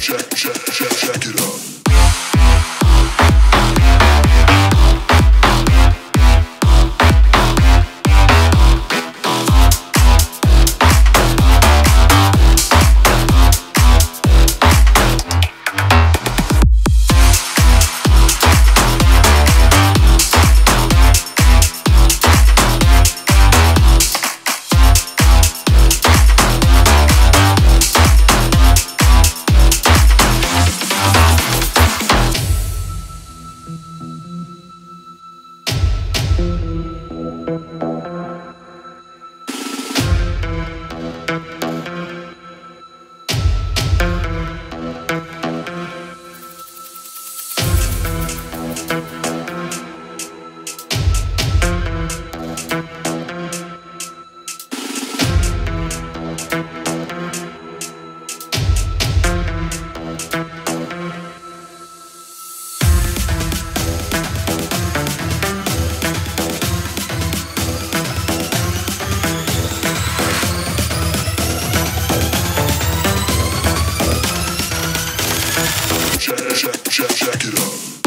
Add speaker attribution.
Speaker 1: check, check, check, check it out. Check, check, check, check it out.